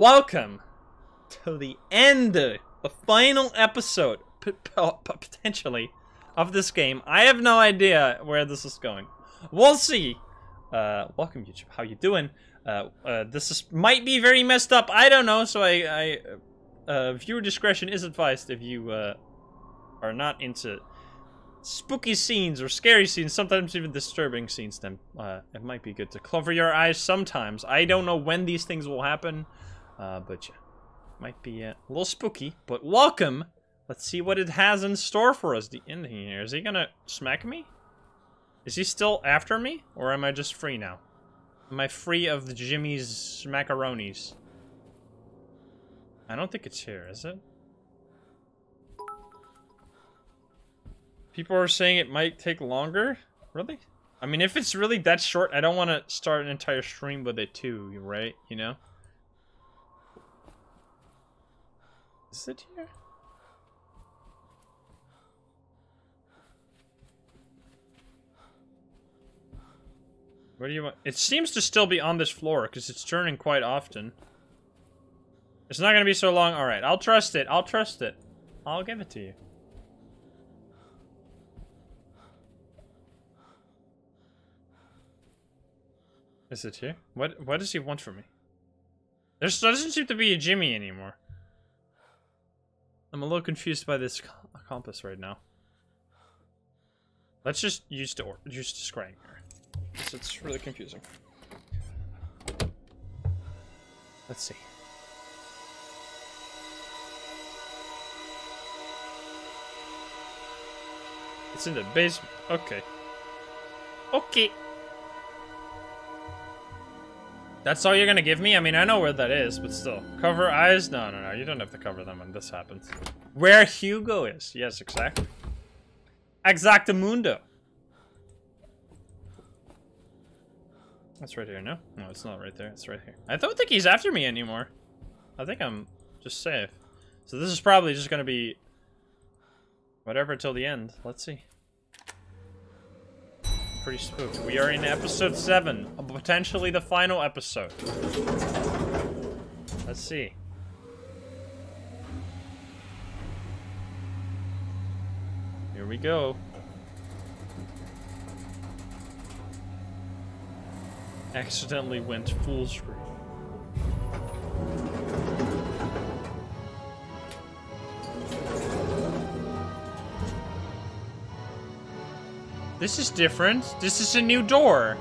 Welcome to the end, the final episode, potentially, of this game. I have no idea where this is going. We'll see. Uh, welcome YouTube. How you doing? Uh, uh, this is might be very messed up. I don't know. So I, I uh, viewer discretion is advised if you uh, are not into spooky scenes or scary scenes, sometimes even disturbing scenes. Then uh, it might be good to cover your eyes sometimes. I don't know when these things will happen. Uh, but yeah, might be uh, a little spooky. But welcome. Let's see what it has in store for us. The ending here. Is he gonna smack me? Is he still after me? Or am I just free now? Am I free of the Jimmy's macaronis? I don't think it's here, is it? People are saying it might take longer? Really? I mean, if it's really that short, I don't want to start an entire stream with it too, right? You know? Is it here? Where do you want? It seems to still be on this floor because it's turning quite often. It's not going to be so long. All right, I'll trust it. I'll trust it. I'll give it to you. Is it here? What What does he want from me? There doesn't seem to be a Jimmy anymore. I'm a little confused by this compass right now. Let's just use the use the scrying here. It's really confusing. Let's see. It's in the basement. Okay. Okay. That's all you're gonna give me? I mean, I know where that is, but still. Cover eyes? No, no, no. You don't have to cover them when this happens. Where Hugo is. Yes, exactly. Exactamundo. That's right here, no? No, it's not right there. It's right here. I don't think he's after me anymore. I think I'm just safe. So this is probably just gonna be... Whatever till the end. Let's see pretty spooked. We are in episode 7, potentially the final episode. Let's see. Here we go. Accidentally went full screen. This is different. This is a new door.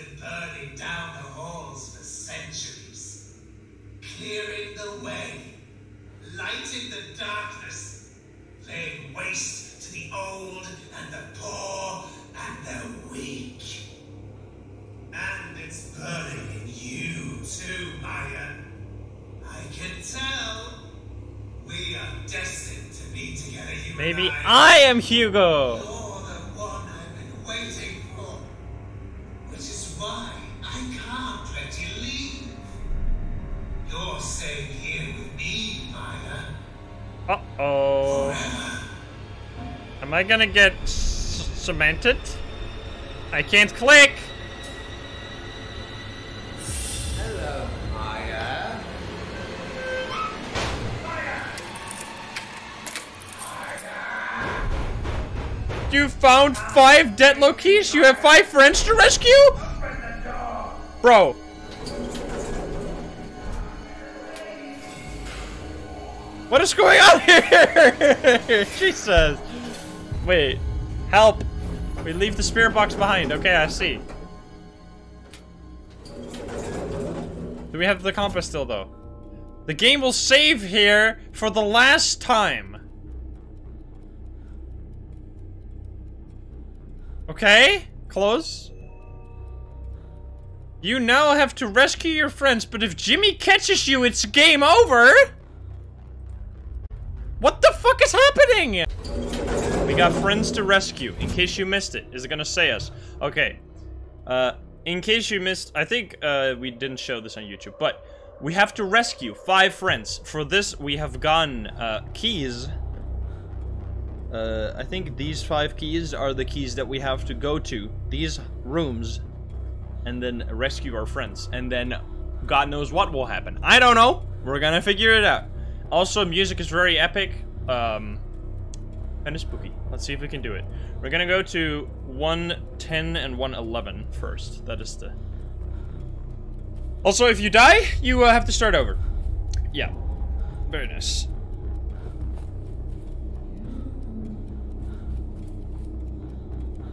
Been burning down the halls for centuries, clearing the way, lighting the darkness, laying waste to the old and the poor and the weak. And it's burning in you too, Maya. I can tell. We are destined to be together, you Maybe I. I am Hugo. I gonna get cemented? I can't click. Hello, Maya. You found five dead Lokis? You have five friends to rescue? Bro. What is going on here? Jesus. Wait. Help. We leave the spirit box behind. Okay, I see. Do we have the compass still, though? The game will save here for the last time. Okay, close. You now have to rescue your friends, but if Jimmy catches you, it's game over! What the fuck is happening? We got friends to rescue, in case you missed it. Is it gonna say us? Okay. Uh, in case you missed, I think, uh, we didn't show this on YouTube, but we have to rescue five friends. For this, we have gotten, uh, keys. Uh, I think these five keys are the keys that we have to go to. These rooms. And then rescue our friends. And then, God knows what will happen. I don't know. We're gonna figure it out. Also, music is very epic. Um, kind of spooky. Let's see if we can do it. We're gonna go to 110 and 111 first. That is the... Also, if you die, you uh, have to start over. Yeah. Very nice.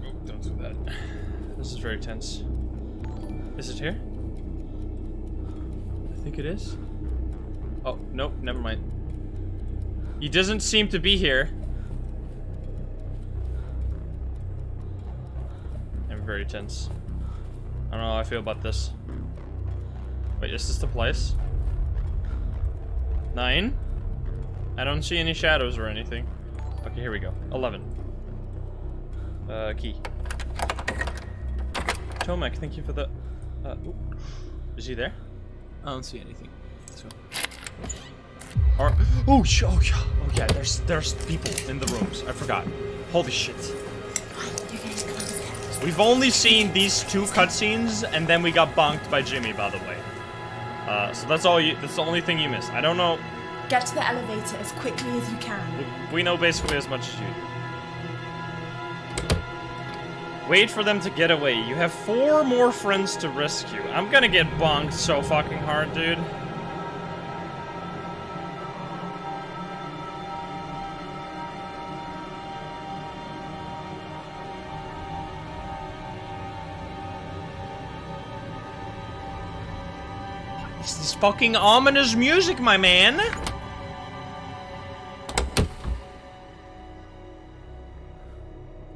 Oh, don't do that. This is very tense. Is it here? I think it is. Oh, nope, never mind. He doesn't seem to be here. Very tense. I don't know how I feel about this. Wait, is this the place? Nine? I don't see any shadows or anything. Okay, here we go. Eleven. Uh, key. Tomek, thank you for the... Uh, is he there? I don't see anything. So Or, oh, sh oh, yeah. Oh, yeah, there's, there's people in the rooms. I forgot. Holy shit. We've only seen these two cutscenes, and then we got bonked by Jimmy, by the way. Uh, so that's all you, that's the only thing you missed. I don't know, Get to the elevator as quickly as you can. we know basically as much as you do. Wait for them to get away. You have four more friends to rescue. I'm gonna get bonked so fucking hard, dude. This is fucking ominous music, my man.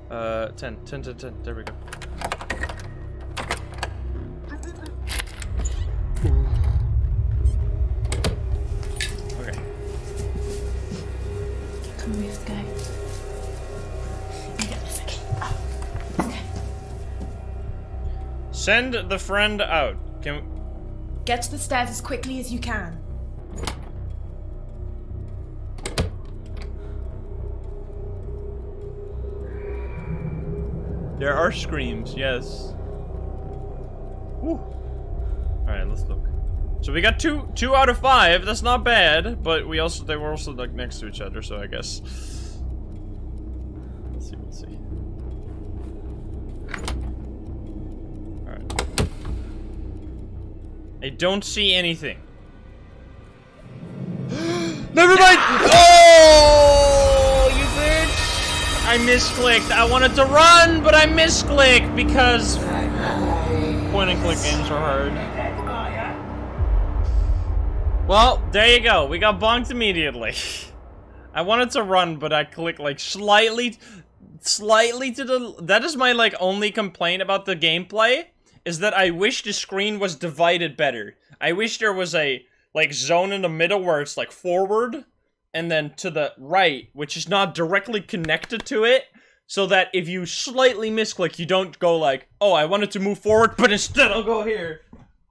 Uh, 10, 10, 10, 10. There we go. Okay. Come move, go. You get this, okay? Oh, okay. Send the friend out. Can Get to the stairs as quickly as you can. There are screams, yes. Woo. Alright, let's look. So we got two two out of five, that's not bad, but we also they were also like next to each other, so I guess. I don't see anything. Never mind! Oh, you bitch! I misclicked. I wanted to run, but I misclicked because point and click games are hard. Well, there you go. We got bonked immediately. I wanted to run, but I clicked like slightly, slightly to the. That is my like only complaint about the gameplay is that I wish the screen was divided better. I wish there was a like zone in the middle where it's like forward and then to the right, which is not directly connected to it, so that if you slightly misclick, you don't go like, oh, I wanted to move forward, but instead I'll go here.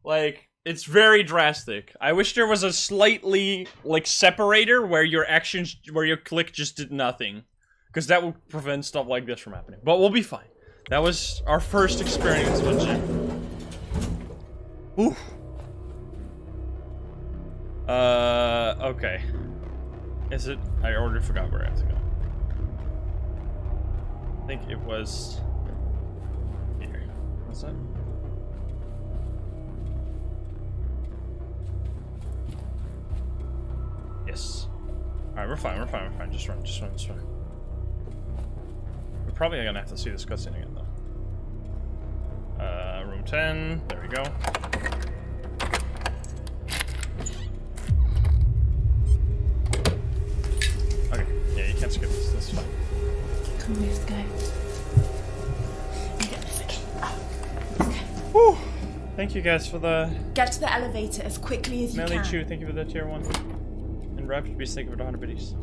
Like, it's very drastic. I wish there was a slightly, like, separator where your actions, where your click just did nothing. Because that would prevent stuff like this from happening. But we'll be fine. That was our first experience with Jim. Ooh. Uh, okay. Is it? I already forgot where I have to go. I think it was here. What's that? Yes. Alright, we're fine, we're fine, we're fine. Just run, just run, just run probably going to have to see this cutscene again, though. Uh, room 10. There we go. Okay. Yeah, you can't skip this. This is fine. Come on, this guy. Woo! Thank you guys for the... Get to the elevator as quickly as you can. Melly Chu, thank you for the tier 1. And Raptor Beast, thank you for the 100 biddies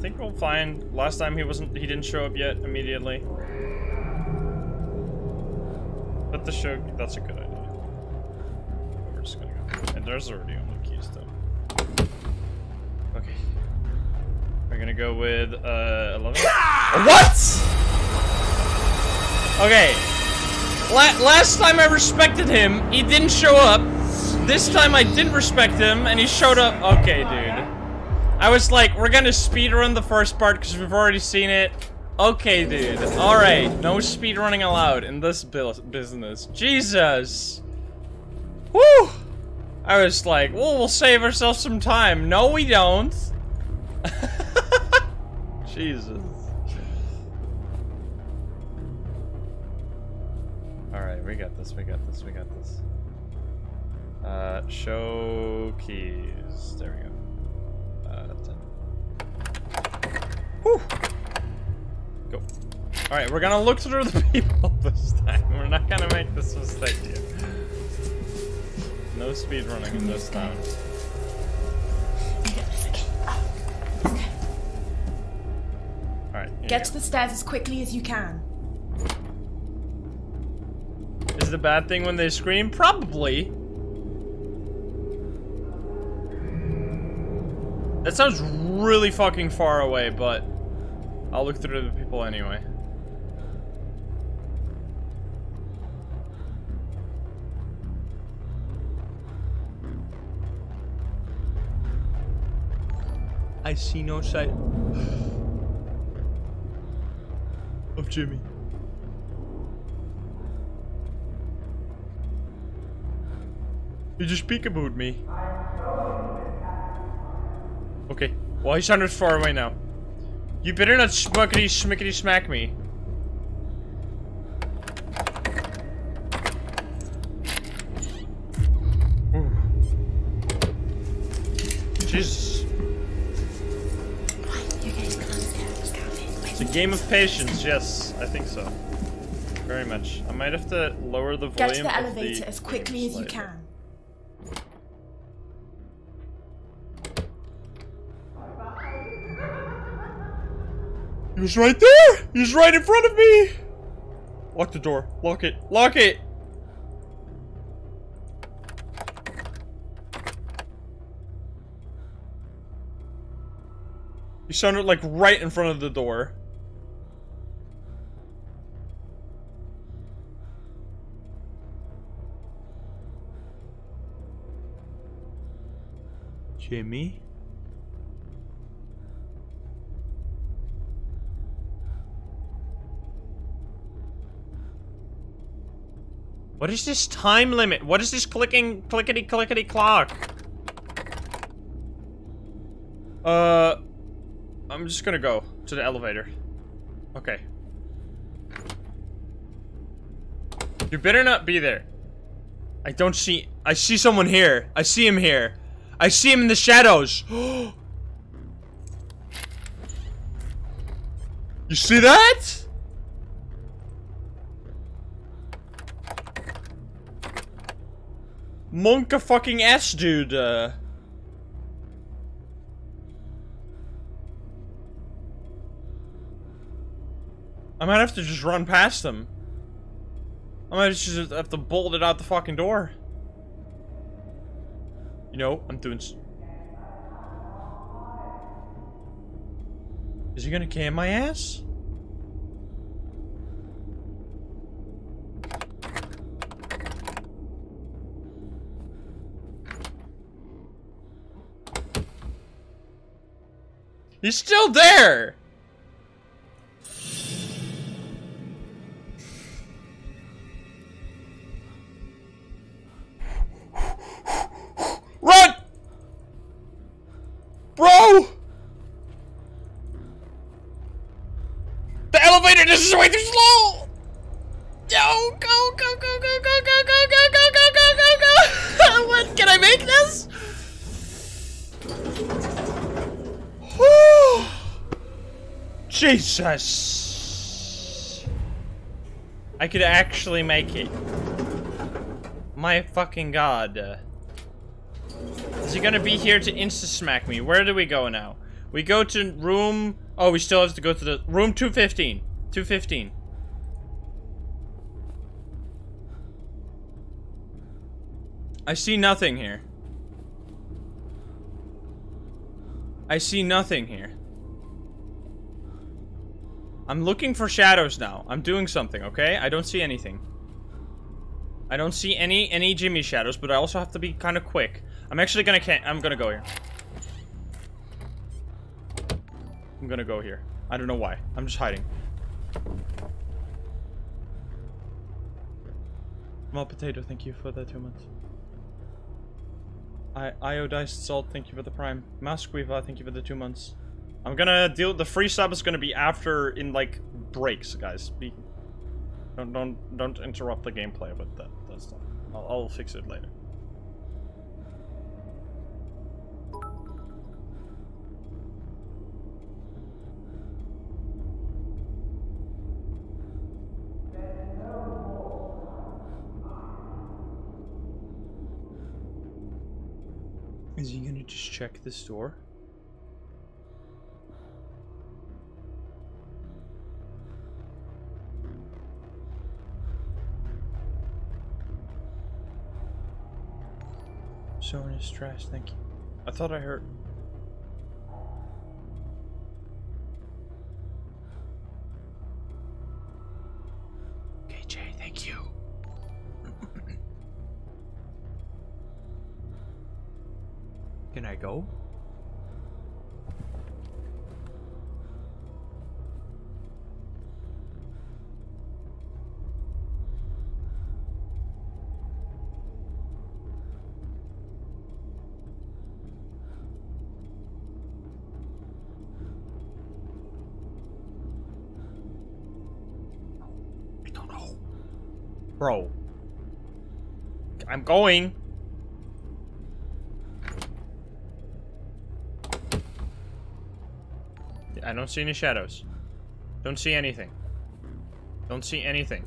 think we'll find. Last time he wasn't, he didn't show up yet immediately. Let the show, that's a good idea. We're just gonna go. And there's already only keys though. Okay. We're gonna go with, uh, 11? what?! Okay. La last time I respected him, he didn't show up. This time I didn't respect him, and he showed up. Okay, dude. I was like, we're gonna speedrun the first part because we've already seen it. Okay, dude. Alright, no speedrunning allowed in this business. Jesus! Woo! I was like, well, we'll save ourselves some time. No, we don't. Jesus. Alright, we got this, we got this, we got this. Uh, show keys. There we go. Whew. Go. Alright, we're gonna look through the people this time. We're not gonna make this mistake here. No speed running in this town. Get to the stairs as quickly as you can. Is it a bad thing when they scream? Probably. That sounds really fucking far away, but I'll look through the people anyway. I see no sight of Jimmy. You just peekabooed me. Okay. Well, he's 100 far away now. You better not schmuckety schmickety smack me. Jesus. It's a game of patience, yes. I think so. Very much. I might have to lower the volume Get to the elevator the as quickly as you can. He was right there! He's right in front of me! Lock the door. Lock it. Lock it! You sounded like right in front of the door. Jimmy? What is this time limit? What is this clicking, clickety, clickety clock? Uh, I'm just gonna go to the elevator. Okay. You better not be there. I don't see- I see someone here. I see him here. I see him in the shadows. you see that? Monka fucking S, dude. Uh. I might have to just run past them. I might just have to bolt it out the fucking door. You know, I'm doing... Is he gonna can my ass? He's still there! Run! Bro! The elevator, just is way too slow! Jesus! I could actually make it. My fucking god. Is he gonna be here to insta-smack me? Where do we go now? We go to room... Oh, we still have to go to the... Room 215. 215. I see nothing here. I see nothing here. I'm looking for shadows now. I'm doing something, okay? I don't see anything. I don't see any any Jimmy shadows, but I also have to be kind of quick. I'm actually gonna can I'm gonna go here. I'm gonna go here. I don't know why. I'm just hiding. Small potato, thank you for the two months. I iodized salt, thank you for the prime. Mask Weaver, thank you for the two months. I'm gonna deal the free sub is gonna be after in like breaks, guys. Be don't don't don't interrupt the gameplay with that that stuff. I'll, I'll fix it later. Is he gonna just check this door? So in stress, thank you. I thought I heard. Going. I don't see any shadows. Don't see anything. Don't see anything.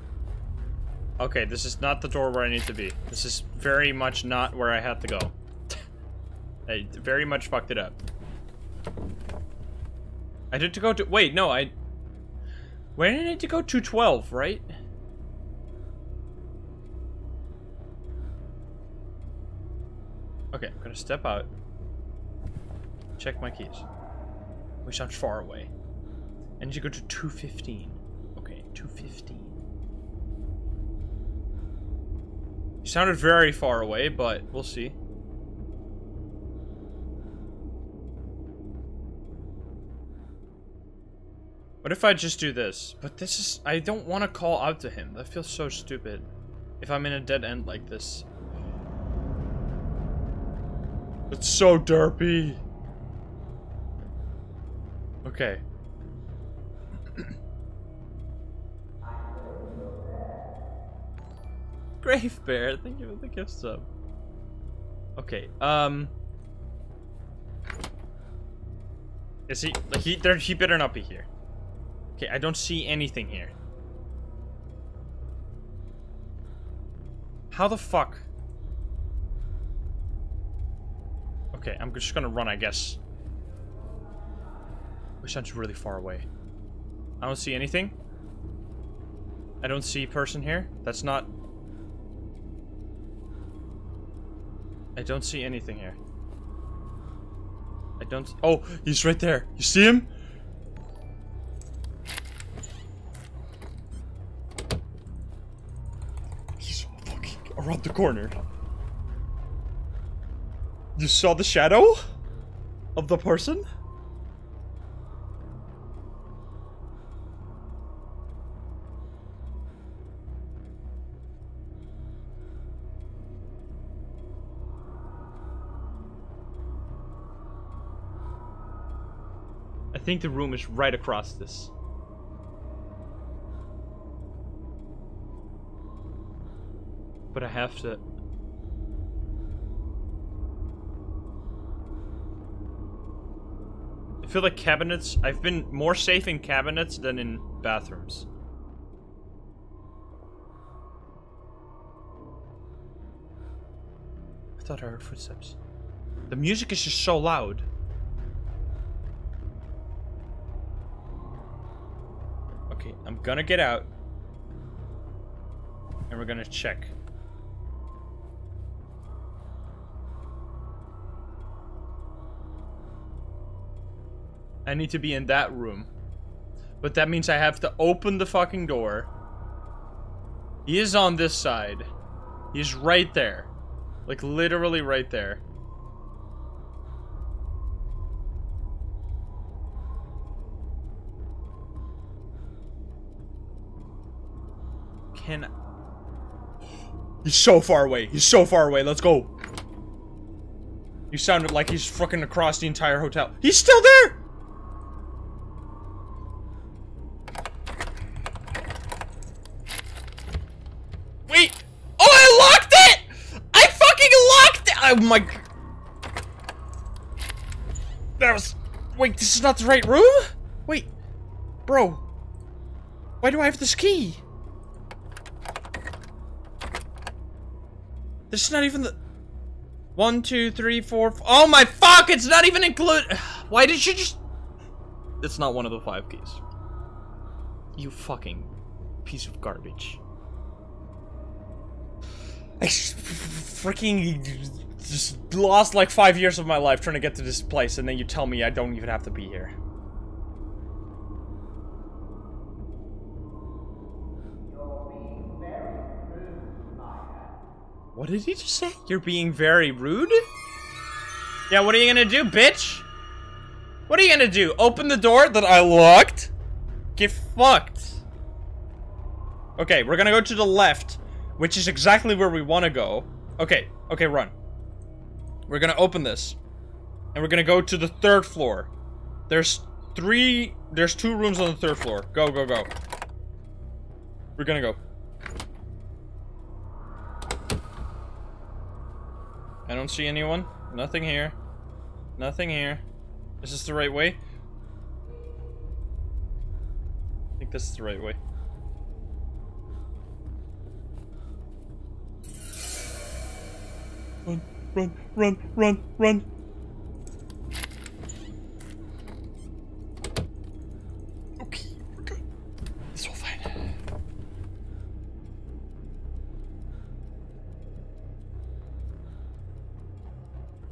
Okay, this is not the door where I need to be. This is very much not where I had to go. I very much fucked it up. I need to go to- wait, no, I- Where did I need to go? 212, right? Okay, I'm gonna step out. Check my keys. We sound far away. I need to go to 215. Okay, 215. You sounded very far away, but we'll see. What if I just do this? But this is... I don't want to call out to him. That feels so stupid. If I'm in a dead end like this. It's so derpy. Okay. Grave Bear, thank you for the gift sub. Okay, um... Is he, like, he, there, he better not be here. Okay, I don't see anything here. How the fuck? Okay, I'm just gonna run, I guess. Which sounds really far away. I don't see anything. I don't see person here. That's not... I don't see anything here. I don't... Oh, he's right there. You see him? He's fucking around the corner. You saw the shadow? Of the person? I think the room is right across this. But I have to... feel like cabinets. I've been more safe in cabinets than in bathrooms. I thought I heard footsteps. The music is just so loud. Okay, I'm gonna get out. And we're gonna check. I need to be in that room. But that means I have to open the fucking door. He is on this side. He's right there. Like, literally right there. Can... He's so far away. He's so far away. Let's go. You sounded like he's fucking across the entire hotel. He's still there! Wait! Oh, I locked it! I fucking locked it! Oh my... That was... Wait, this is not the right room? Wait. Bro. Why do I have this key? This is not even the... One, two, three, four... f- Oh my fuck! It's not even include... Why did you just... It's not one of the five keys. You fucking piece of garbage. I freaking just lost like five years of my life trying to get to this place, and then you tell me I don't even have to be here. What did he just say? You're being very rude? Yeah, what are you gonna do, bitch? What are you gonna do? Open the door that I locked? Get fucked. Okay, we're gonna go to the left, which is exactly where we want to go. Okay, okay, run. We're gonna open this, and we're gonna go to the third floor. There's three, there's two rooms on the third floor. Go, go, go. We're gonna go. I don't see anyone. Nothing here. Nothing here. Is this the right way? I think this is the right way. Run, run, run, run, run. Okay, we're good.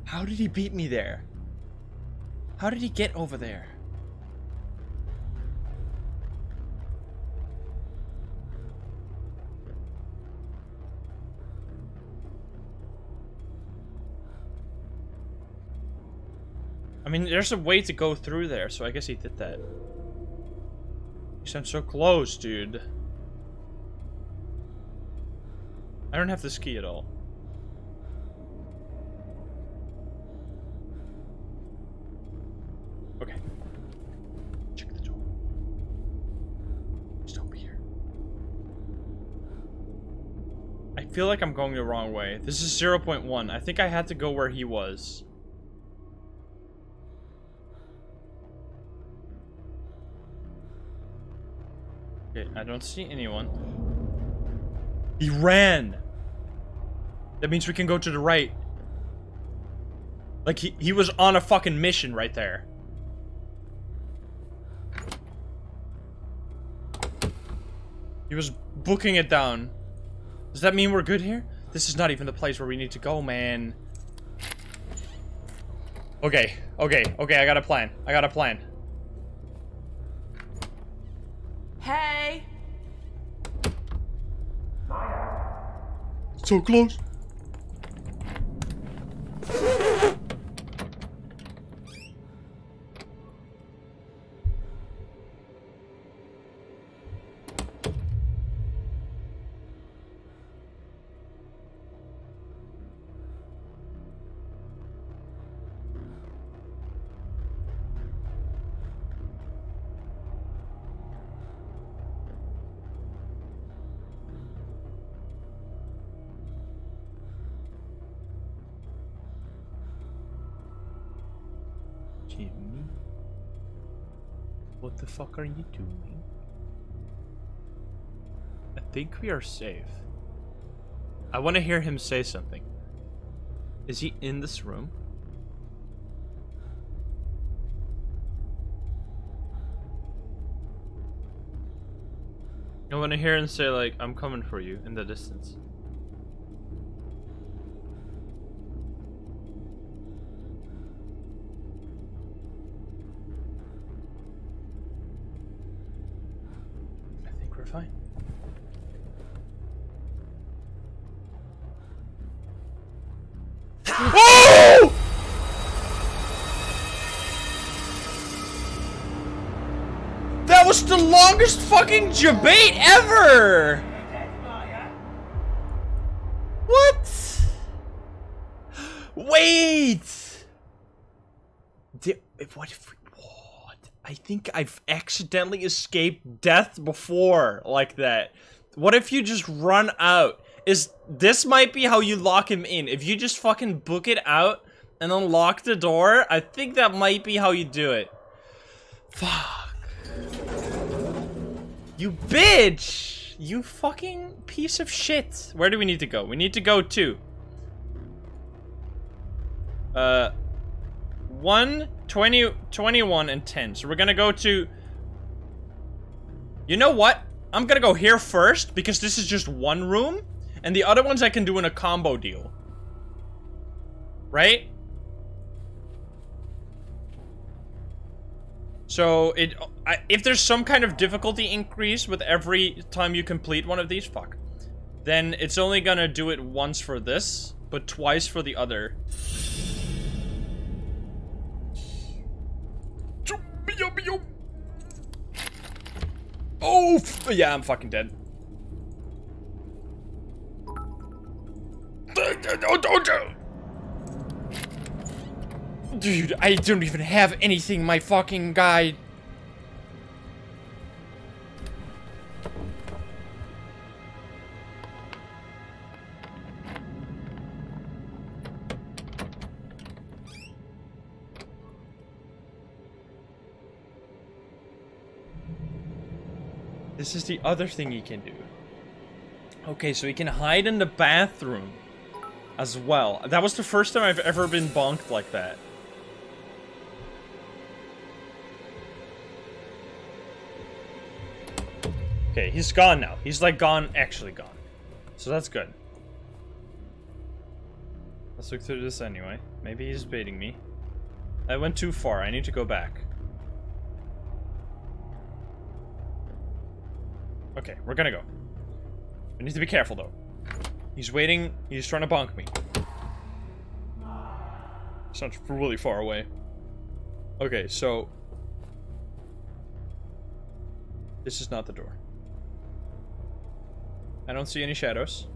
How did he beat me there? How did he get over there? Mean, there's a way to go through there, so I guess he did that. You sound so close, dude. I don't have this ski at all. Okay. Check the door. Just over here. I feel like I'm going the wrong way. This is 0.1. I think I had to go where he was. I don't see anyone. He ran! That means we can go to the right. Like, he, he was on a fucking mission right there. He was booking it down. Does that mean we're good here? This is not even the place where we need to go, man. Okay, okay, okay, I got a plan. I got a plan. Hey! So close. Fuck are you doing? I think we are safe. I want to hear him say something. Is he in this room? I want to hear him say like, I'm coming for you in the distance. The longest fucking debate ever! What? Wait! Di- what if we, what? I think I've accidentally escaped death before like that. What if you just run out? Is this might be how you lock him in? If you just fucking book it out and unlock the door, I think that might be how you do it. Fuck. You bitch! You fucking piece of shit. Where do we need to go? We need to go to... Uh... 1, 20, 21, and 10. So we're gonna go to... You know what? I'm gonna go here first, because this is just one room. And the other ones I can do in a combo deal. Right? So, it, I, if there's some kind of difficulty increase with every time you complete one of these, fuck. Then it's only gonna do it once for this, but twice for the other. Oh, yeah, I'm fucking dead. Oh, oh, oh, Dude, I don't even have anything, my fucking guy. This is the other thing he can do. Okay, so he can hide in the bathroom as well. That was the first time I've ever been bonked like that. Okay, he's gone now. He's like gone, actually gone. So that's good. Let's look through this anyway. Maybe he's baiting me. I went too far. I need to go back. Okay, we're gonna go. We need to be careful though. He's waiting. He's trying to bonk me. Sounds really far away. Okay, so... This is not the door. I don't see any shadows.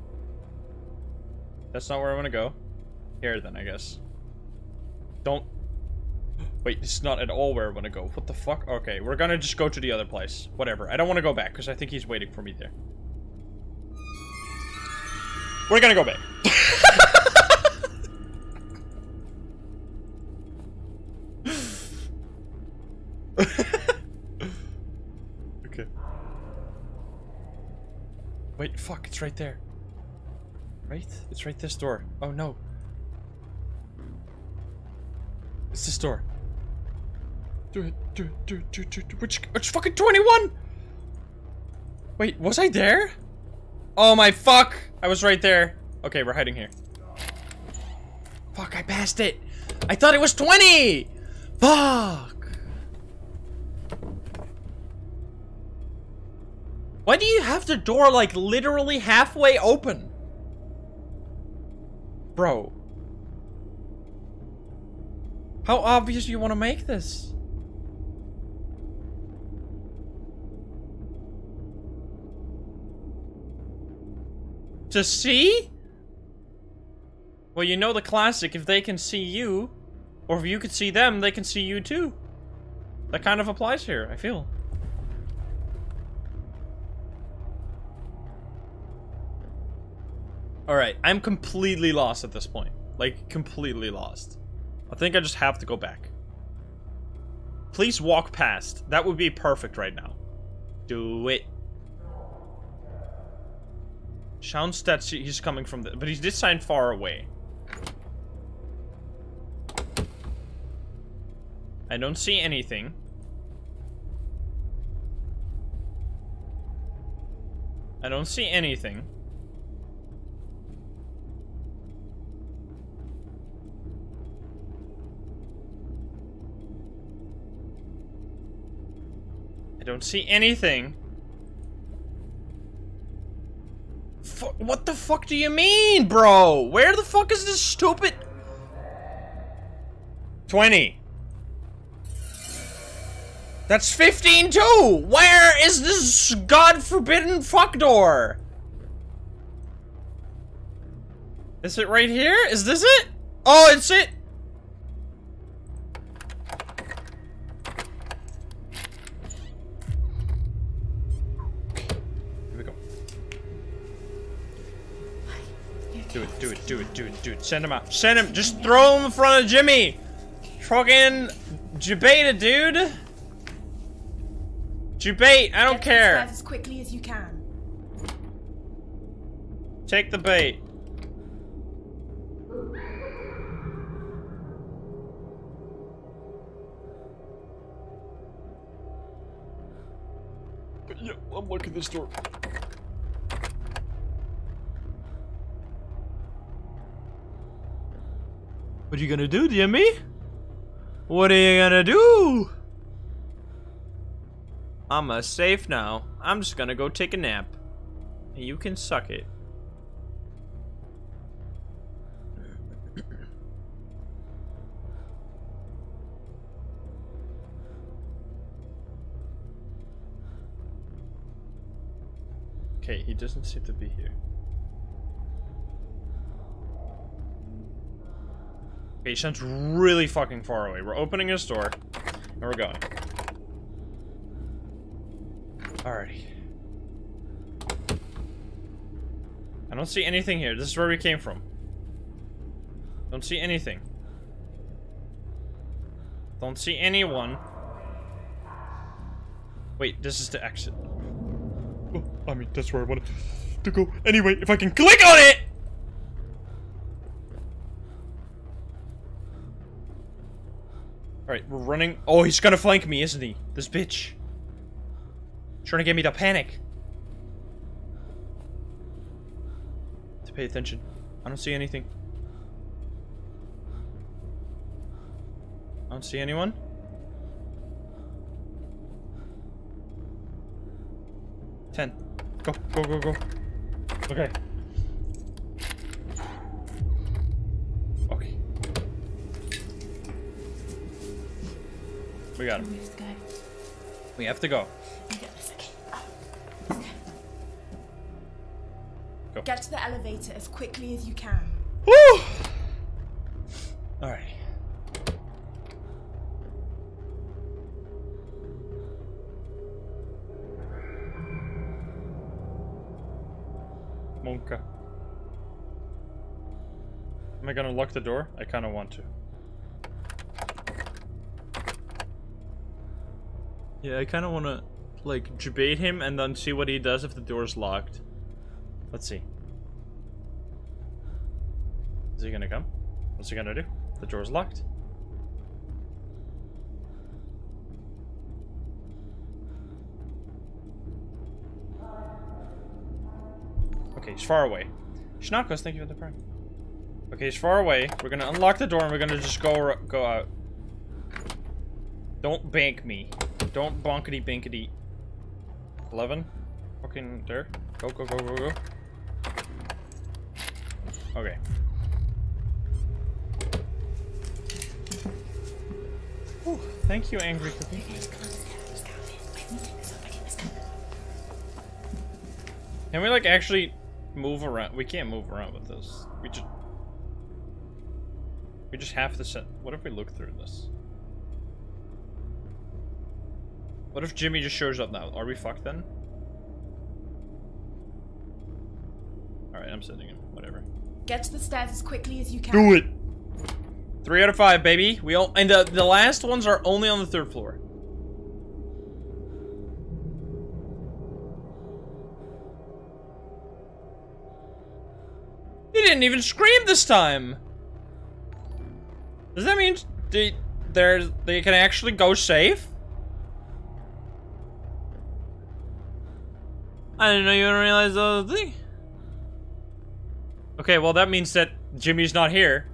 That's not where I want to go. Here then, I guess. Don't... Wait, is not at all where I want to go. What the fuck? Okay, we're gonna just go to the other place. Whatever. I don't want to go back, because I think he's waiting for me there. We're gonna go back. it's right there. Right? It's right this door. Oh no. It's this door. Do it, do it, do it, do it, do it. Which, which fucking 21? Wait, was I there? Oh my fuck! I was right there. Okay, we're hiding here. Fuck, I passed it. I thought it was 20! Fuck! Why do you have the door like literally halfway open? Bro. How obvious do you want to make this? To see? Well, you know the classic, if they can see you, or if you could see them, they can see you too. That kind of applies here, I feel. Alright, I'm completely lost at this point. Like, completely lost. I think I just have to go back. Please walk past. That would be perfect right now. Do it. That he's coming from the, but he's this sign far away. I don't see anything. I don't see anything. I don't see anything. Fu what the fuck do you mean, bro? Where the fuck is this stupid... 20. That's 15 too! Where is this god forbidden fuck door? Is it right here? Is this it? Oh, it's it! Do it. Send him out. Send him. Just throw him in front of Jimmy. Fucking Jabeta, dude. Jubait, I don't Get to care. as quickly as you can. Take the bait. Yeah, I'm looking this door. What are you gonna do, Jimmy? What are you gonna do? I'm uh, safe now. I'm just gonna go take a nap. You can suck it. Okay, he doesn't seem to be here. Sounds really fucking far away. We're opening his door, and we're going. Alrighty. I don't see anything here. This is where we came from. Don't see anything. Don't see anyone. Wait, this is the exit. Oh, I mean, that's where I wanted to go. Anyway, if I can click on it! Alright, we're running. Oh, he's gonna flank me, isn't he? This bitch. Trying to get me to panic. To pay attention. I don't see anything. I don't see anyone. Ten. Go, go, go, go. Okay. We got him. We just go. We have to go. You get? Go. Get to the elevator as quickly as you can. Woo! Alright. Monka. Am I gonna lock the door? I kinda want to. Yeah, I kinda wanna, like, debate him and then see what he does if the door's locked. Let's see. Is he gonna come? What's he gonna do? The door's locked. Okay, he's far away. Schnakos, thank you for the prime. Okay, he's far away. We're gonna unlock the door and we're gonna just go go out. Don't bank me. Don't bonkety binkety. 11? Fucking there. Go, go, go, go, go. Okay. Whew, thank you, Angry Cookie. Can we, like, actually move around? We can't move around with this. We just... We just have to set... What if we look through this? What if Jimmy just shows up now? Are we fucked then? Alright, I'm sending him. Whatever. Get to the stairs as quickly as you can. Do it! Three out of five, baby. We all and the the last ones are only on the third floor. He didn't even scream this time. Does that mean they they they can actually go safe? I didn't know you didn't realize the thing. Okay, well that means that Jimmy's not here.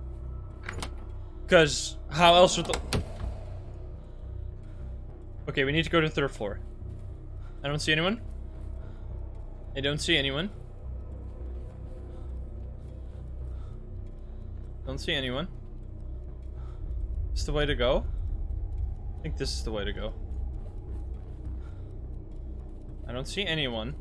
Cause how else would the Okay, we need to go to the third floor. I don't see anyone. I don't see anyone. Don't see anyone. This the way to go? I think this is the way to go. I don't see anyone.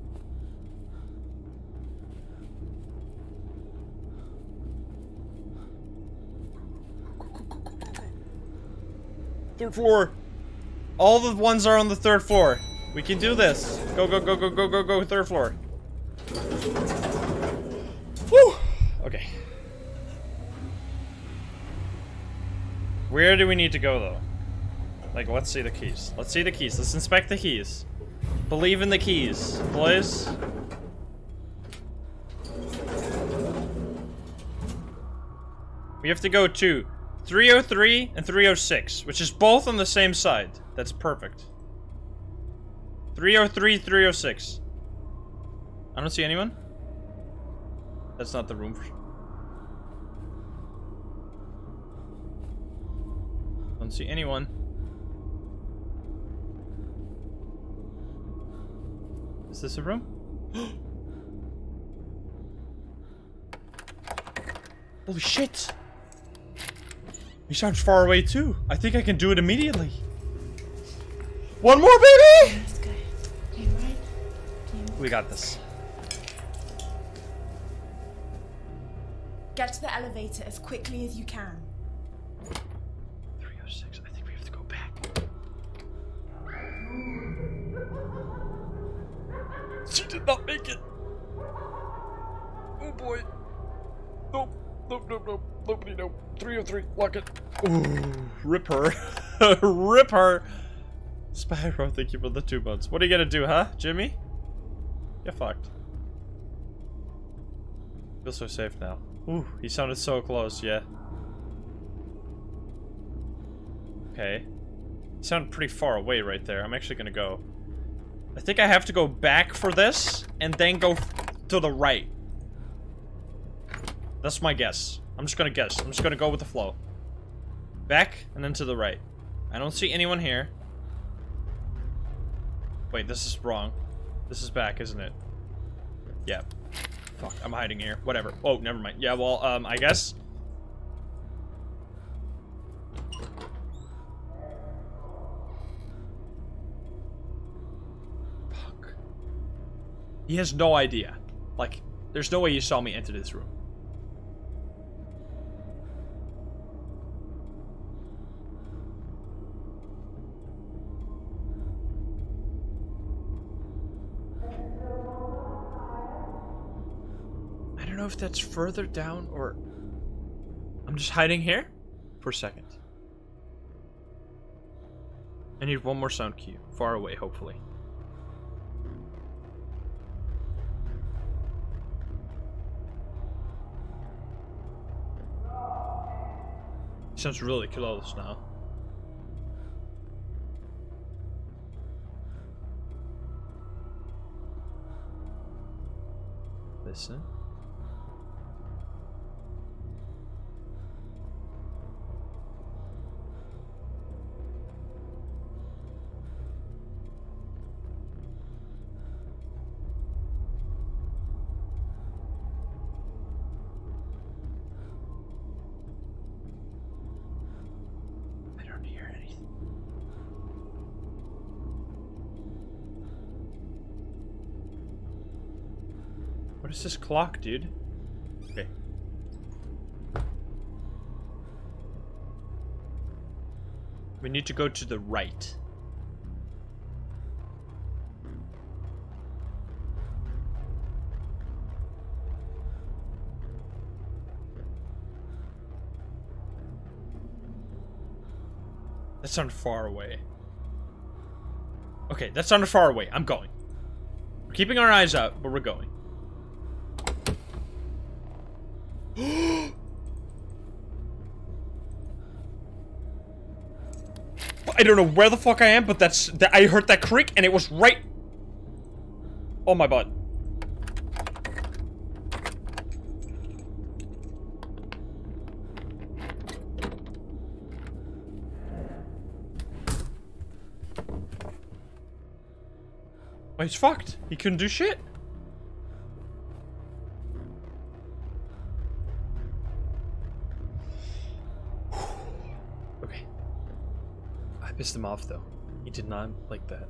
Third floor. All the ones are on the third floor. We can do this. Go, go, go, go, go, go, go, third floor. Woo! Okay. Where do we need to go, though? Like, let's see the keys. Let's see the keys. Let's inspect the keys. Believe in the keys, boys. We have to go to 303 and 306, which is both on the same side. That's perfect. 303, 306. I don't see anyone. That's not the room for Don't see anyone. Is this a room? Holy shit! He sounds far away too. I think I can do it immediately. One more, baby! Let's go. Do you mind? Do you We got this. Get to the elevator as quickly as you can. 306. I think we have to go back. She did not make it. Oh boy. Nope. Nope, nope, nope. Nobody, nope. 303. Lock it. Ooh. Rip her. Rip her. Spyro, thank you for the two months. What are you gonna do, huh, Jimmy? Get fucked. Feel so safe now. Ooh, he sounded so close, yeah. Okay. He sounded pretty far away right there. I'm actually gonna go. I think I have to go back for this, and then go to the right. That's my guess. I'm just gonna guess. I'm just gonna go with the flow. Back, and then to the right. I don't see anyone here. Wait, this is wrong. This is back, isn't it? Yeah. Fuck, I'm hiding here. Whatever. Oh, never mind. Yeah, well, um, I guess... Fuck. He has no idea. Like, there's no way you saw me enter this room. That's further down or... I'm just hiding here for a second. I need one more sound cue. Far away, hopefully. Sounds really close now. Listen. Is this clock, dude? Okay. We need to go to the right. That sounded far away. Okay, that sounded far away. I'm going. We're keeping our eyes out, but we're going. I don't know where the fuck I am, but that's that I heard that creak and it was right on my butt. Oh, he's fucked. He couldn't do shit. Pissed him off though. He did not like that.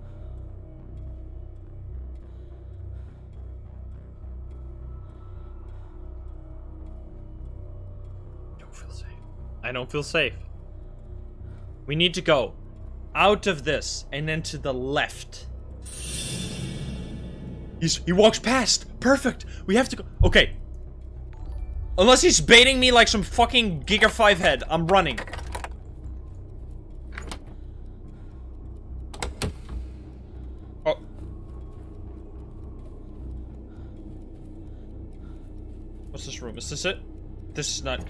Don't feel safe. I don't feel safe. We need to go out of this and then to the left. He's he walks past. Perfect. We have to go. Okay. Unless he's baiting me like some fucking Giga 5 head, I'm running. Oh. Is this it? This is not.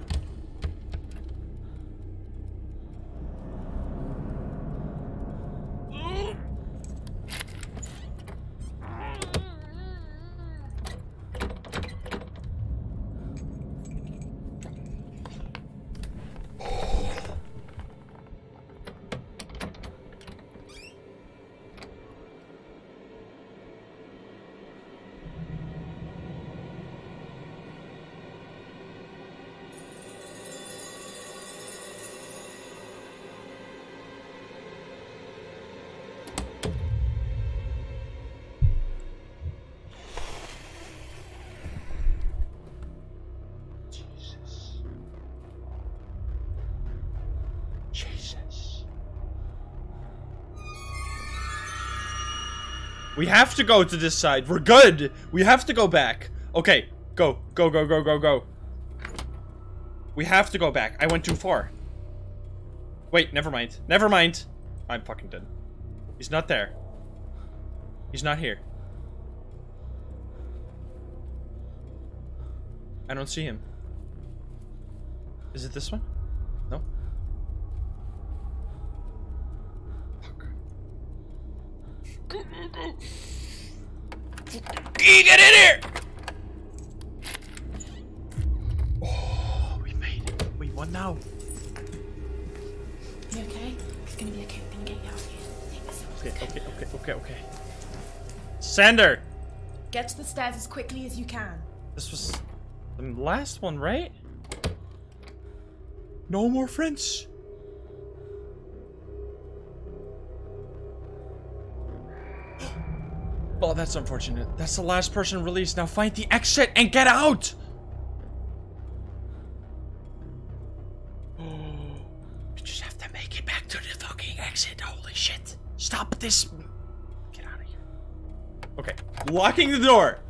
We have to go to this side. We're good. We have to go back. Okay, go. Go, go, go, go, go. We have to go back. I went too far. Wait, never mind. Never mind. I'm fucking dead. He's not there. He's not here. I don't see him. Is it this one? Sander! Get to the stairs as quickly as you can. This was the last one, right? No more friends. Oh, that's unfortunate. That's the last person released. Now find the exit and get out! We just have to make it back to the fucking exit. Holy shit. Stop this. Okay. Locking the door.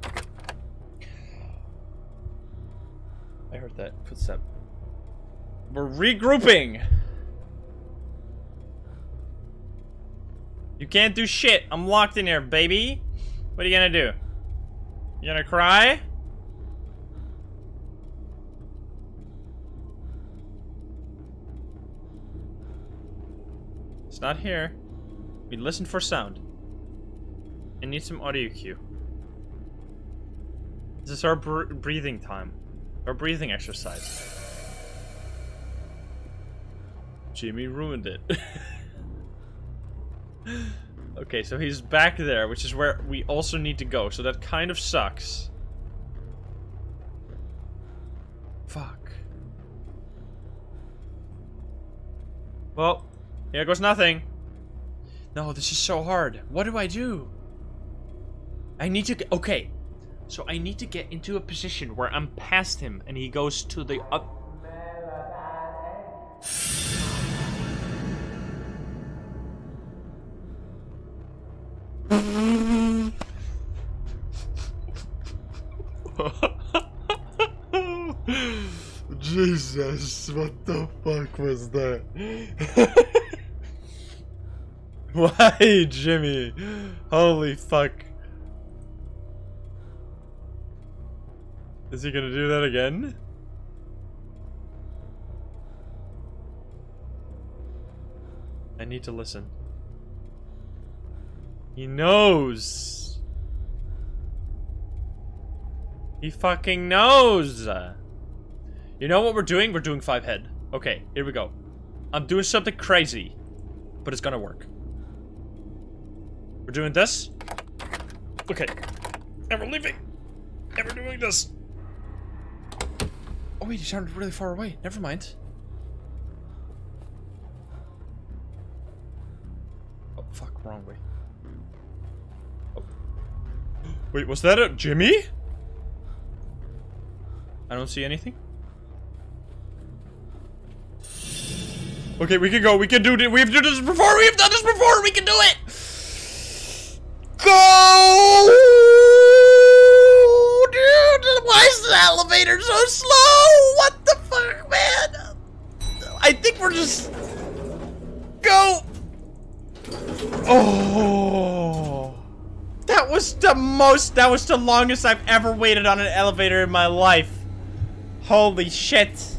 I heard that footstep. We're regrouping. You can't do shit. I'm locked in here, baby. What are you gonna do? You gonna cry? It's not here. We listen for sound. I need some audio cue. This is our br breathing time. Our breathing exercise. Jimmy ruined it. okay, so he's back there, which is where we also need to go, so that kind of sucks. Fuck. Well, here goes nothing. No, this is so hard. What do I do? I need to get... Okay. So I need to get into a position where I'm past him and he goes to the up... Jesus, what the fuck was that? Why, Jimmy? Holy fuck. Is he gonna do that again? I need to listen. He knows! He fucking knows! You know what we're doing? We're doing five head. Okay, here we go. I'm doing something crazy, but it's gonna work. We're doing this. Okay. And we're leaving. And we're doing this. Oh wait, he sounded really far away. Never mind. Oh fuck, wrong way. Oh. Wait, was that a Jimmy? I don't see anything. Okay, we can go. We can do it. We've done this before. We've done this before. We can do it. Go, dude. Why is the elevator so slow? What the fuck, man? I think we're just go. Oh, that was the most. That was the longest I've ever waited on an elevator in my life. Holy shit.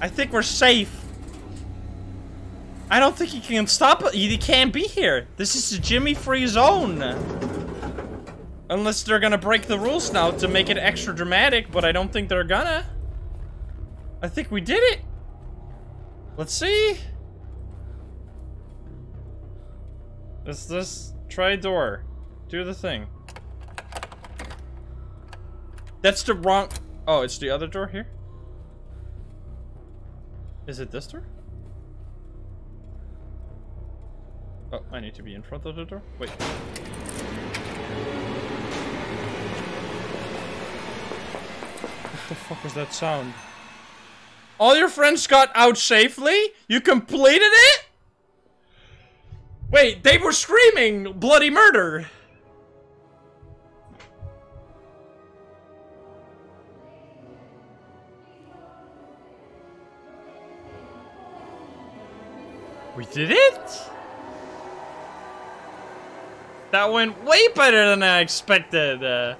I think we're safe. I don't think he can stop. He can't be here. This is a Jimmy free zone. Unless they're gonna break the rules now to make it extra dramatic, but I don't think they're gonna. I think we did it. Let's see. Is this try door? Do the thing. That's the wrong. Oh, it's the other door here. Is it this door? Oh, I need to be in front of the door? Wait. The fuck was that sound? All your friends got out safely? You completed it? Wait, they were screaming bloody murder. We did it? That went way better than I expected. Uh,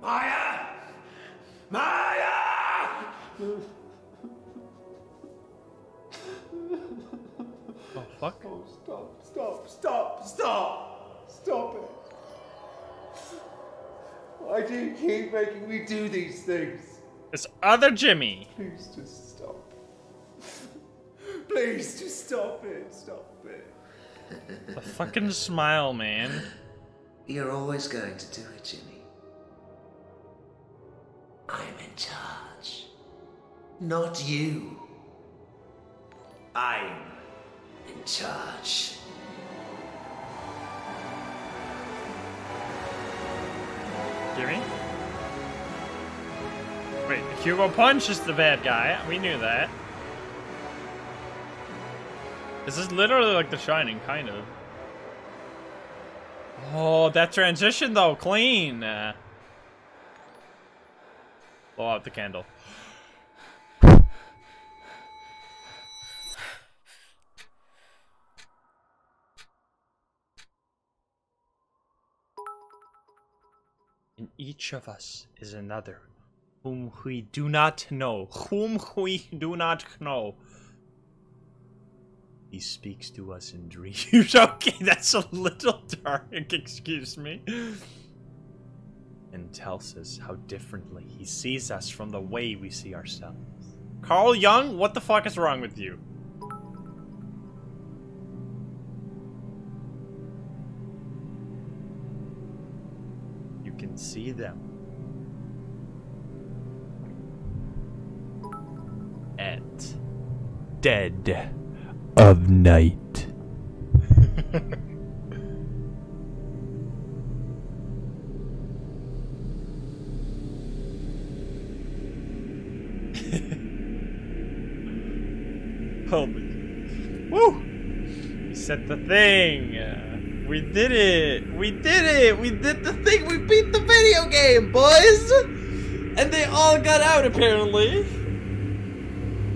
Maya! Maya! oh fuck. Oh, stop, stop, stop, stop! Stop it! Why do you keep making me do these things? It's other Jimmy. Please just stop. Please just stop it, stop it. The fucking smile, man. You're always going to do it, Jimmy. I'm in charge. Not you. I'm in charge. Jimmy? Wait, Hugo Punch is the bad guy. We knew that. This is literally like The Shining, kind of. Oh, that transition though, clean. Blow out the candle. In each of us is another, whom we do not know, whom we do not know. He speaks to us in dreams. okay, that's a little dark, excuse me. And tells us how differently he sees us from the way we see ourselves. Carl Jung, what the fuck is wrong with you? You can see them. At dead of night. Oh, Holy. Woo! We set the thing. We did it. We did it. We did the thing. We beat the video game, boys. And they all got out apparently.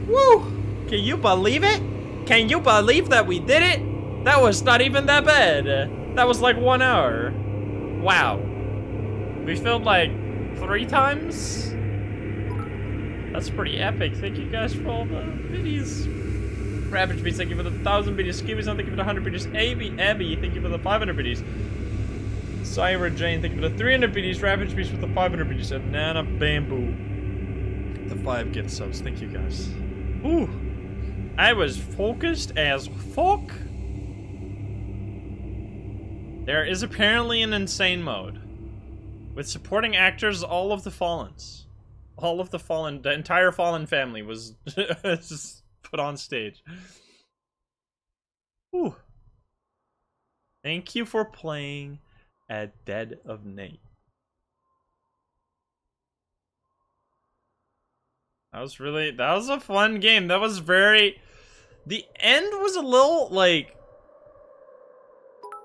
Woo! Can you believe it? Can you believe that we did it? That was not even that bad. That was like one hour. Wow. We filmed like three times? That's pretty epic. Thank you guys for all the biddies. Ravage Beats, thank you for the 1,000 biddies. Skibby thank you for the 100 biddies. Abby, Abby, thank you for the 500 biddies. Syra Jane, thank you for the 300 biddies. Ravage Beats with the 500 biddies. And Nana Bamboo. The 5 gift subs. Thank you guys. Ooh. I was focused as fuck. There is apparently an insane mode. With supporting actors, all of the Fallens. All of the Fallen, the entire Fallen family was just put on stage. Ooh. Thank you for playing at Dead of Night. That was really, that was a fun game. That was very, the end was a little, like,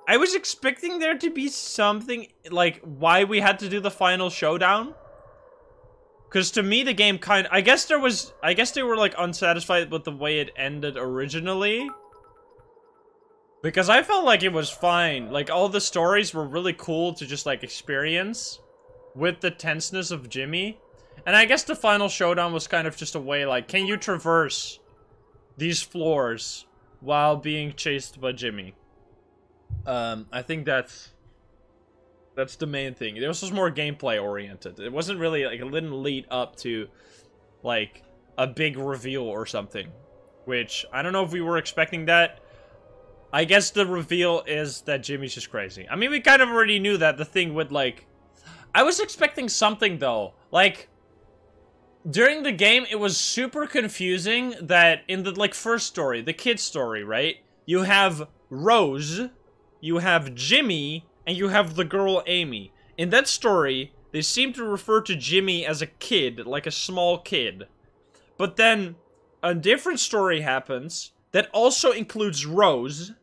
I was expecting there to be something, like, why we had to do the final showdown. Because to me, the game kind I guess there was, I guess they were, like, unsatisfied with the way it ended originally. Because I felt like it was fine. Like, all the stories were really cool to just, like, experience. With the tenseness of Jimmy. And I guess the final showdown was kind of just a way, like, can you traverse these floors while being chased by Jimmy? Um, I think that's that's the main thing. It was just more gameplay oriented. It wasn't really like it didn't lead up to like a big reveal or something. Which I don't know if we were expecting that. I guess the reveal is that Jimmy's just crazy. I mean, we kind of already knew that the thing would like. I was expecting something though, like during the game, it was super confusing that in the like first story, the kid story, right? You have Rose, you have Jimmy, and you have the girl Amy. In that story, they seem to refer to Jimmy as a kid, like a small kid. But then a different story happens that also includes Rose.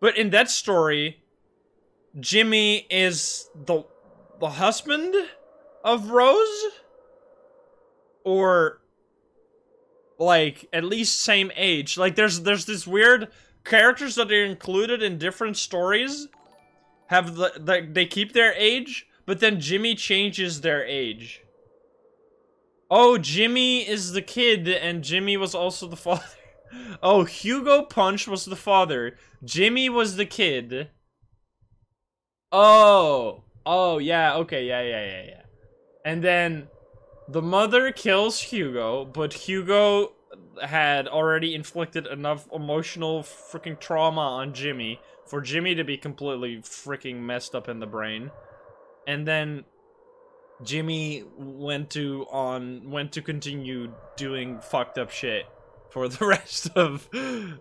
But in that story, Jimmy is the the husband of Rose or like at least same age. Like there's there's this weird characters that are included in different stories have the, the they keep their age, but then Jimmy changes their age. Oh, Jimmy is the kid and Jimmy was also the father. Oh, Hugo Punch was the father. Jimmy was the kid. Oh. Oh, yeah. Okay, yeah, yeah, yeah, yeah. And then the mother kills Hugo, but Hugo had already inflicted enough emotional freaking trauma on Jimmy for Jimmy to be completely freaking messed up in the brain. And then Jimmy went to on went to continue doing fucked up shit for the rest of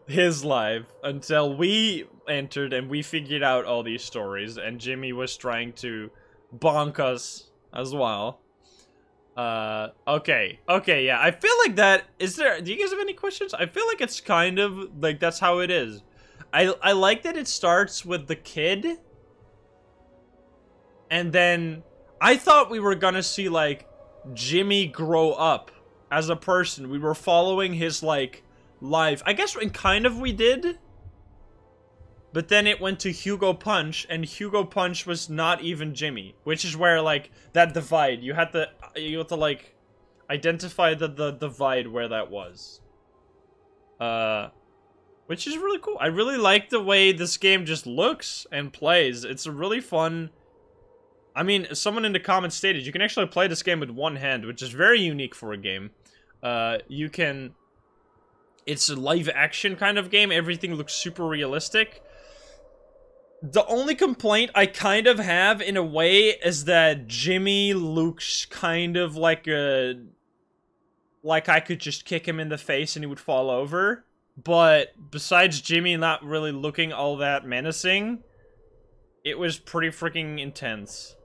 his life until we entered and we figured out all these stories and Jimmy was trying to bonk us as well. Uh, okay. Okay, yeah. I feel like that, is there, do you guys have any questions? I feel like it's kind of, like, that's how it is. I, I like that it starts with the kid. And then, I thought we were gonna see, like, Jimmy grow up as a person. We were following his, like, life. I guess, and kind of we did. But then it went to Hugo Punch, and Hugo Punch was not even Jimmy, which is where like that divide. You had to you have to like identify the the divide where that was. Uh, which is really cool. I really like the way this game just looks and plays. It's a really fun. I mean, someone in the comments stated you can actually play this game with one hand, which is very unique for a game. Uh, you can. It's a live action kind of game. Everything looks super realistic the only complaint I kind of have in a way is that Jimmy looks kind of like a like I could just kick him in the face and he would fall over. But besides Jimmy not really looking all that menacing, it was pretty freaking intense.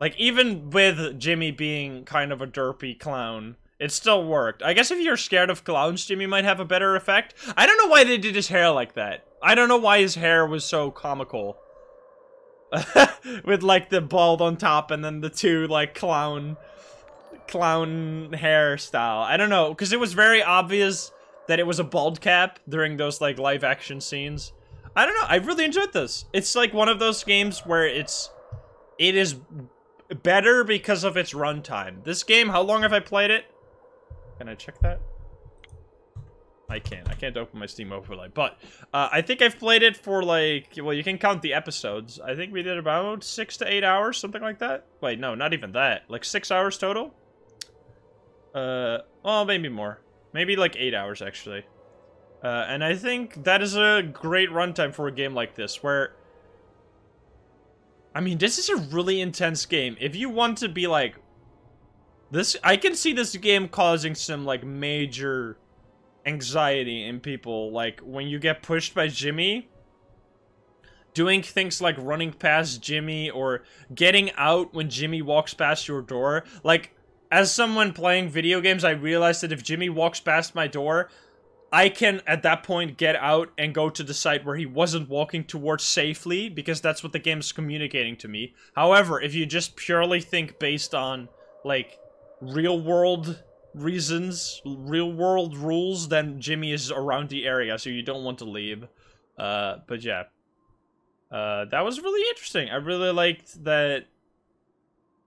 Like even with Jimmy being kind of a derpy clown, it still worked. I guess if you're scared of clowns, Jimmy might have a better effect. I don't know why they did his hair like that. I don't know why his hair was so comical. With like the bald on top and then the two like clown clown hairstyle. I don't know, because it was very obvious that it was a bald cap during those like live action scenes. I don't know. I really enjoyed this. It's like one of those games where it's it is better because of its runtime. This game, how long have I played it? Can I check that? I can't. I can't open my Steam overlay. But uh, I think I've played it for like, well, you can count the episodes. I think we did about six to eight hours, something like that. Wait, no, not even that. Like six hours total. Uh, well, maybe more. Maybe like eight hours actually. Uh, and I think that is a great runtime for a game like this, where I mean, this is a really intense game. If you want to be like this, I can see this game causing some like major anxiety in people. Like when you get pushed by Jimmy, doing things like running past Jimmy or getting out when Jimmy walks past your door. Like as someone playing video games, I realized that if Jimmy walks past my door, I can, at that point, get out and go to the site where he wasn't walking towards safely, because that's what the game is communicating to me. However, if you just purely think based on, like, real-world reasons, real-world rules, then Jimmy is around the area, so you don't want to leave. Uh, but yeah. Uh, that was really interesting. I really liked that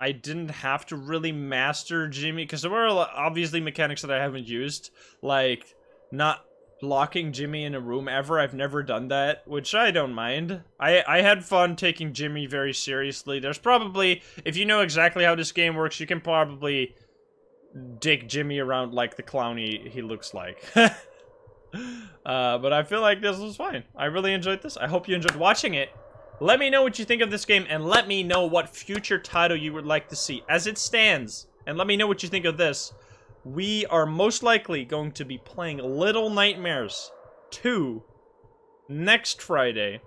I didn't have to really master Jimmy, because there were obviously mechanics that I haven't used, like not locking Jimmy in a room ever. I've never done that, which I don't mind. I, I had fun taking Jimmy very seriously. There's probably, if you know exactly how this game works, you can probably dig Jimmy around like the clown he, he looks like. uh, but I feel like this was fine. I really enjoyed this. I hope you enjoyed watching it. Let me know what you think of this game, and let me know what future title you would like to see as it stands. And let me know what you think of this we are most likely going to be playing Little Nightmares 2 next Friday.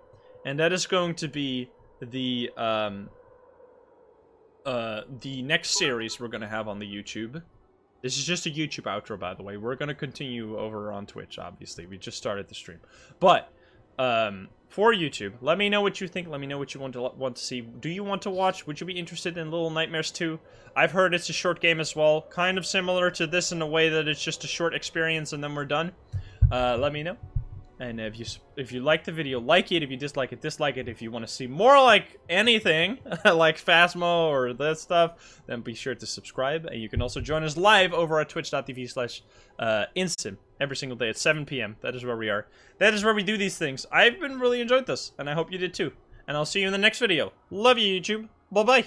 And that is going to be the, um, uh, the next series we're going to have on the YouTube. This is just a YouTube outro, by the way. We're going to continue over on Twitch, obviously. We just started the stream. But, um, for YouTube. Let me know what you think. Let me know what you want to want to see. Do you want to watch? Would you be interested in Little Nightmares 2? I've heard it's a short game as well. Kind of similar to this in a way that it's just a short experience and then we're done. Uh, let me know. And if you if you like the video, like it. If you dislike it, dislike it. If you want to see more like anything, like Phasmo or this stuff, then be sure to subscribe. And you can also join us live over at twitch.tv slash uh, Insym every single day at 7 p.m. That is where we are. That is where we do these things. I've been really enjoyed this, and I hope you did too. And I'll see you in the next video. Love you, YouTube. Bye-bye.